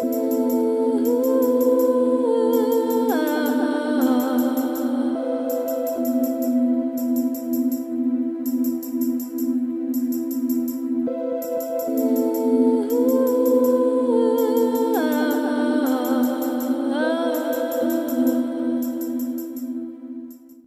Ooh.